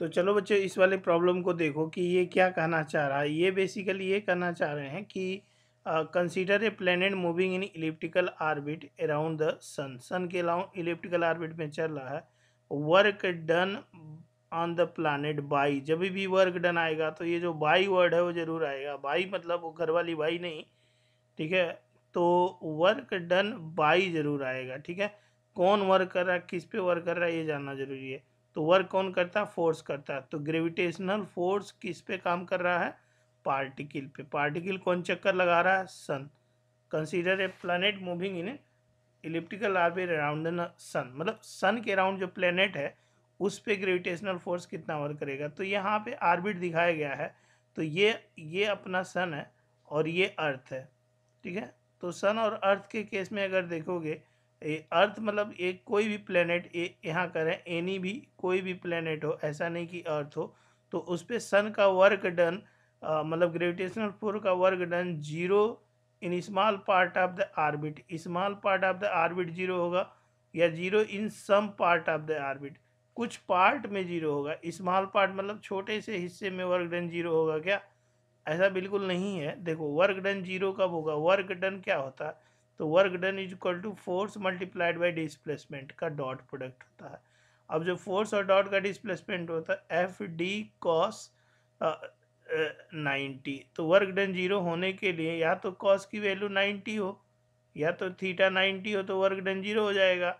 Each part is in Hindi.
तो चलो बच्चों, इस वाले प्रॉब्लम को देखो कि ये क्या कहना चाह रहा है। ये बेसिकली ये कहना चाह रहे हैं कि consider a planet moving in elliptical orbit around the sun sun के अलाउंड इलिप्टिकल आर्बिट में चल रहा है। Work done on the planet by जब भी वर्क डन आएगा तो ये जो बाई वर्ड है, वो ज़रूर आएगा। बाई मतलब वो घर वाली बाई नहीं, ठीक है? तो वर्क डन बाई ज़रूर आएगा, ठीक है? कौन वर्क कर रहा है, किस पे वर्क कर रहा है, ये जानना ज़रूरी है। तो वर्क कौन करता है? फोर्स करता है। तो ग्रेविटेशनल फोर्स किस पे काम कर रहा है? पार्टिकल पे। पार्टिकल कौन चक्कर लगा रहा है? Sun consider a planet moving in elliptical orbit around sun मतलब सन के अराउंड जो प्लेनेट है, उस पर ग्रेविटेशनल फोर्स कितना वर्क करेगा? तो यहाँ पे आर्बिट दिखाया गया है। तो ये ये अपना सन है और ये अर्थ है। ठीक है? तो सन और अर्थ के केस में अगर देखोगे अर्थ मतलब एक कोई भी प्लेनेट यहाँ करें एनी भी, कोई भी प्लेनेट हो, ऐसा नहीं कि अर्थ हो तो उस पर सन का वर्क डन मतलब ग्रेविटेशनल फोर का work done zero in small part of the orbit small part of the orbit zero होगा, या zero in some part of the orbit कुछ पार्ट में ज़ीरो होगा स्मॉल पार्ट मतलब छोटे से हिस्से में वर्क डन ज़ीरो होगा क्या? ऐसा बिल्कुल नहीं है। देखो वर्क डन ज़ीरो कब होगा? वर्क डन क्या होता? है तो work done is equal to force multiplied by displacement का डॉट प्रोडक्ट होता है। अब जो फोर्स और डॉट का डिस्प्लेसमेंट होता है एफ़ डी कॉस नाइन्टी। तो वर्क डन ज़ीरो होने के लिए या तो कॉस की वैल्यू नाइन्टी हो, या तो थीटा नाइन्टी हो तो वर्क डन ज़ीरो हो जाएगा।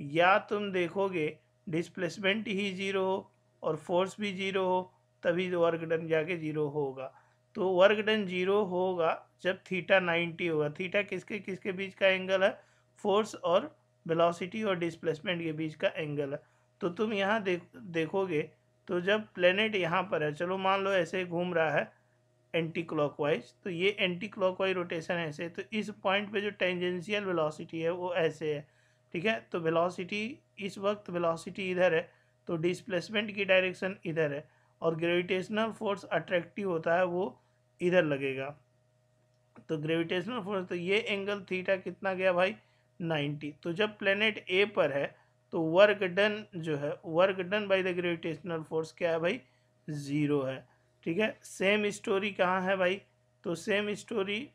या तुम देखोगे डिस्प्लेसमेंट ही ज़ीरो हो और फोर्स भी ज़ीरो हो, तभी वर्क डन जाके ज़ीरो होगा। तो वर्क डन ज़ीरो होगा जब थीटा नाइन्टी होगा। थीटा किसके किसके बीच का एंगल है? फोर्स और वेलोसिटी और डिस्प्लेसमेंट के बीच का एंगल है। तो तुम यहाँ देख, देखोगे तो जब प्लेनेट यहाँ पर है, चलो मान लो ऐसे घूम रहा है एंटी क्लॉकवाइज तो ये एंटी क्लॉकवाइज रोटेशन ऐसे तो इस पॉइंट पे जो टेंजेंशियल वेलोसिटी है वो ऐसे है, ठीक है? तो वेलोसिटी इस वक्त वेलोसिटी इधर है तो डिस्प्लेसमेंट की डायरेक्शन इधर है, और ग्रेविटेशनल फोर्स अट्रैक्टिव होता है वो इधर लगेगा। तो ग्रेविटेशनल फोर्स तो ये एंगल थीटा कितना गया भाई? 90 तो जब प्लेनेट ए पर है तो वर्क डन जो है work done by the gravitational force क्या है भाई? ज़ीरो है। ठीक है? सेम स्टोरी कहाँ है भाई? तो सेम स्टोरी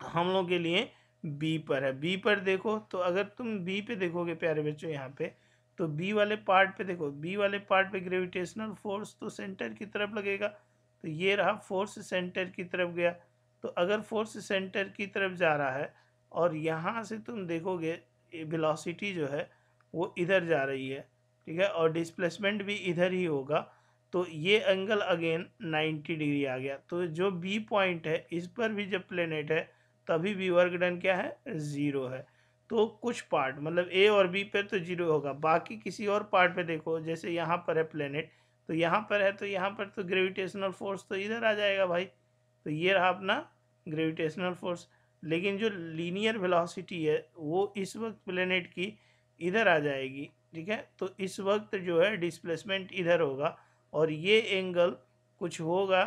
हम लोग के लिए बी पर है। बी पर देखो तो अगर तुम बी पे देखोगे प्यारे बच्चों यहाँ पे तो बी वाले पार्ट पे देखो। बी वाले पार्ट पे ग्रेविटेशनल फोर्स तो सेंटर की तरफ़ लगेगा। तो ये रहा फोर्स सेंटर की तरफ़ गया। तो अगर फोर्स सेंटर की तरफ़ जा रहा है और यहाँ से तुम देखोगे वेलोसिटी जो है, वो इधर जा रही है, ठीक है? और डिस्प्लेसमेंट भी इधर ही होगा। तो ये एंगल अगेन 90 डिग्री आ गया। तो जो बी पॉइंट है, इस पर भी जब प्लेनेट है, तभी बी वर्क डन क्या है? ज़ीरो है। तो कुछ पार्ट मतलब ए और बी पे तो ज़ीरो होगा। बाकी किसी और पार्ट पे देखो, जैसे यहाँ पर है प्लेनेट तो यहाँ पर है तो यहाँ पर तो ग्रेविटेशनल फोर्स तो इधर आ जाएगा भाई। तो ये रहा अपना ग्रेविटेशनल फोर्स लेकिन जो लीनियर वेलोसिटी है, वो इस वक्त प्लेनेट की इधर आ जाएगी, ठीक है? तो इस वक्त जो है डिस्प्लेसमेंट इधर होगा और ये एंगल कुछ होगा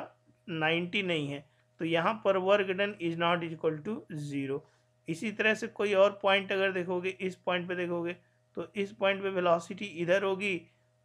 90 नहीं है। तो यहाँ पर work done is not equal to zero इसी तरह से कोई और पॉइंट अगर देखोगे, इस पॉइंट पे देखोगे तो इस पॉइंट पे वेलोसिटी इधर होगी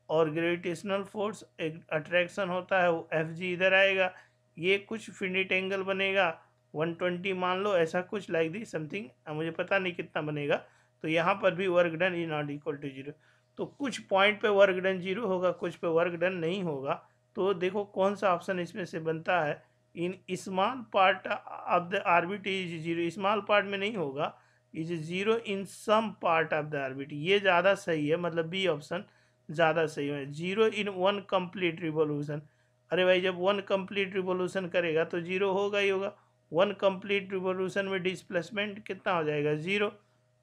और ग्रेविटेशनल फोर्स एक अट्रैक्शन होता है, वो एफ़ जी इधर आएगा, ये कुछ फिनिट एंगल बनेगा 120 मान लो, ऐसा कुछ लाइक दी समथिंग मुझे पता नहीं कितना बनेगा तो यहाँ पर भी work done is not equal to zero तो कुछ पॉइंट पे वर्क डन ज़ीरो होगा, कुछ पे वर्क डन नहीं होगा तो देखो कौन सा ऑप्शन इसमें से बनता है in small part of the orbit is zero small part में नहीं होगा is zero in some part of the orbit ये ज़्यादा सही है मतलब बी ऑप्शन ज़्यादा सही है zero in one complete revolution अरे भाई, जब वन कंप्लीट रिवोल्यूशन करेगा तो ज़ीरो होगा ही होगा। वन कंप्लीट रिवोल्यूशन में डिस्प्लेसमेंट कितना हो जाएगा? ज़ीरो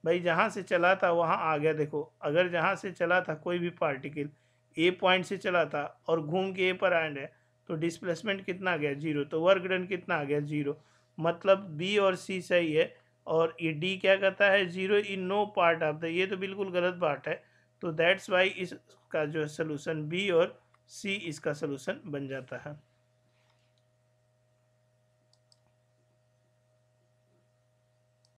भाई, जहाँ से चला था, वहाँ आ गया। देखो, अगर जहाँ से चला था, कोई भी पार्टिकल ए पॉइंट से चला था और घूम के ए पर आंड है तो डिस्प्लेसमेंट कितना आ गया? ज़ीरो तो वर्क डन कितना आ गया? ज़ीरो मतलब बी और सी सही है और ये डी क्या कहता है? Zero in no part of the ये तो बिल्कुल गलत बात है। तो दैट्स वाई इसका जो है सोलूशन बी और सी इसका सोलूशन बन जाता है।